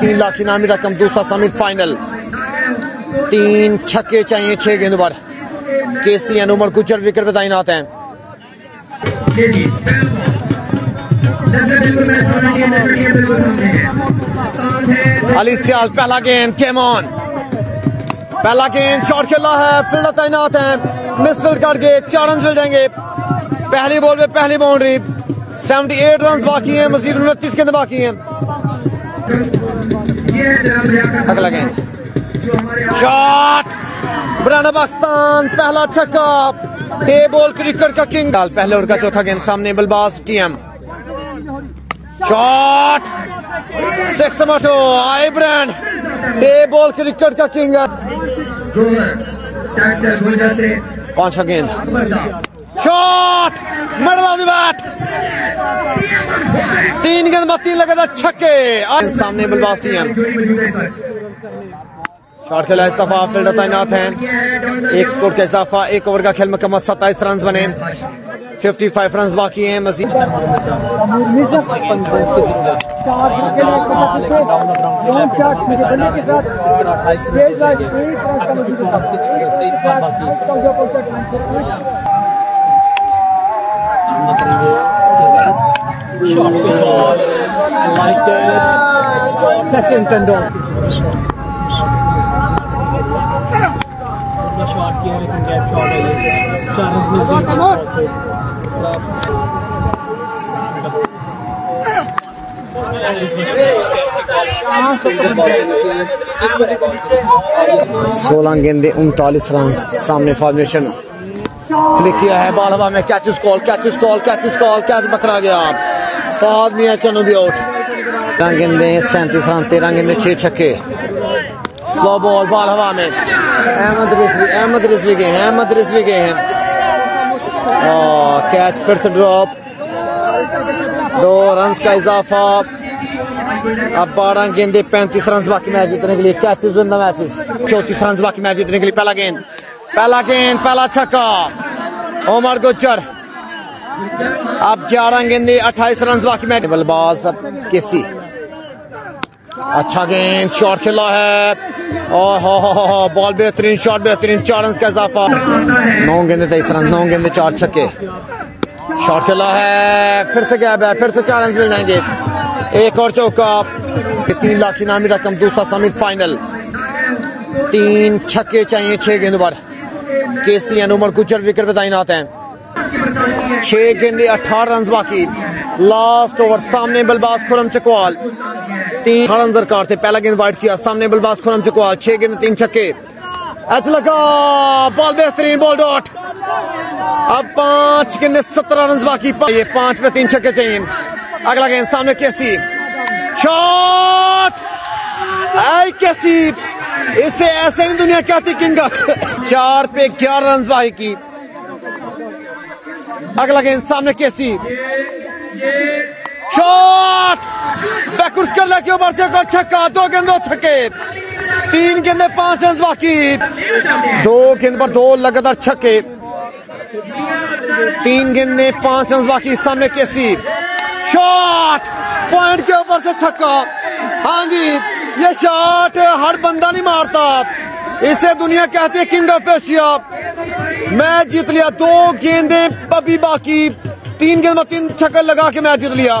تین لاکھ انعامی رقم، دوسرا سیمی فائنل۔ تین چھکے چاہیے، چھ گیند پر کے سی این عمر گجر وکٹ پہ تعینات ہیں۔ علی سیال، پہلا گیند کیمون پہلا گیند، شاٹ کھیلا ہے، فیلڈر تعینات ہیں۔ مس فیلڈ کر کے چار رنز مل جائیں گے۔ پہلی بال پہ پہلی باؤنڈری۔ سیونٹی ایٹ رنز باقی ہیں، مزید انتیس گیند باقی ہیں۔ شاٹ! برانا پاکستان، پہلا چھکا۔ ٹے بال کرکٹ کا کنگ۔ پہلے اوور کا چوتھا گیند سامنے، بلباس ٹی ایم۔ شاٹ! سکس مٹو آئی برینڈ ٹے بال کرکٹ کا کنگ۔ گوہر پانچواں گیند شاٹ مڈل دی بیٹ تین گیند میں تین لگا چھکے سامنے بلباس ٹی ایم جوڑی موجود ہے شاٹ کھیلا استفا فیلڈر تعینات ہیں ایک سکور کا اضافہ ایک اوور کا کھیل مکمل ستائیس رنز بنے ففٹی فائیو رنز باقی ہیں مزید سچن ٹنڈول شاٹ کیا لیکن گیپ شاٹ ہے یہ سولہ گیندے انتالیس رنز سامنے فارمیشن فلک کیا ہے، بال ہوا میں catches call catches call catches call catch پکڑا گیا۔ فہد میاں چنو بھی آؤٹ رنگ گیندے سینتیس رن تیرہ گیندے چھ چھکے۔ سلو بال بال ہوا میں۔ احمد رضوی احمد رضوی گئے ہیں، احمد رضوی گئے ہیں۔ کیچ پھر سے ڈراپ دو رنز کا اضافہ۔ اب بارہ گیندے پینتیس رنز باقی میچ جیتنے کے لیے۔ کیچز ون دا میچز چوتیس رنز باقی میچ جیتنے کے لیے۔ پہلا گیند۔ پہلا گیند، پہلا چھکا۔ عمر گجر اب گیارہ گیندے اٹھائیس رنز باقی میچ بلباز اب کسی۔ اچھا گیند، شاٹ کھیلا ہے۔ بال بہترین شاٹ، بہترین چار رنز کا اضافہ۔ نو گیندے، تیئیس رنز، نو گیندے، چار چھکے۔ شاٹ کھیلا ہے، پھر سے گیپ ہے، پھر سے چار رنز مل جائیں گے۔ ایک اور چوکا تین لاکھ انعامی رقم، دوسرا سیمی فائنل۔ تین چھکے چاہیے، چھ گیند پر کے سی این عمر گجر وکٹ پہ تعینات ہیں۔ چھ گیندے، اٹھارہ رنز باقی۔ لاسٹ اوور سامنے بلباس خرم چکوال۔ تین اٹھارہ رنز درکار تھے، پہلا گیند وائٹ کیا، سامنے بلباس خرم چکوال۔ چھ گیند تین چھکے۔ ایچ لگا، بال بہترین بال ڈاٹ اب پانچ گیندے، سترہ رنز باقی۔ یہ پانچ پہ تین چھکے چاہیے۔ اگلا گیند سامنے کیسی۔ شاٹ اے کیسی۔ اسے ایسے نہیں دنیا کہتی کنگ۔ چار پہ گیارہ رنز باقی کی۔ اگلا گیند سامنے کیسی۔ شاٹ! بیکورس کر لے کے اوپر سے کر چھکا۔ دو گیند دو چھکے۔ تین گیندے، پانچ رنز باقی۔ دو گیند پر دو لگاتار چھکے۔ تین گیندے، پانچ رنز باقی۔ سامنے کیسی۔ شاٹ! پوائنٹ کے اوپر سے چھکا۔ ہاں جی یہ شاٹ ہر بندہ نہیں مارتا۔ اسے دنیا کہتی ہے کنگ آف ایشیا میچ جیت لیا دو گیندیں، ابھی باقی تین گیند میں تین چھکر لگا کے میچ جیت لیا۔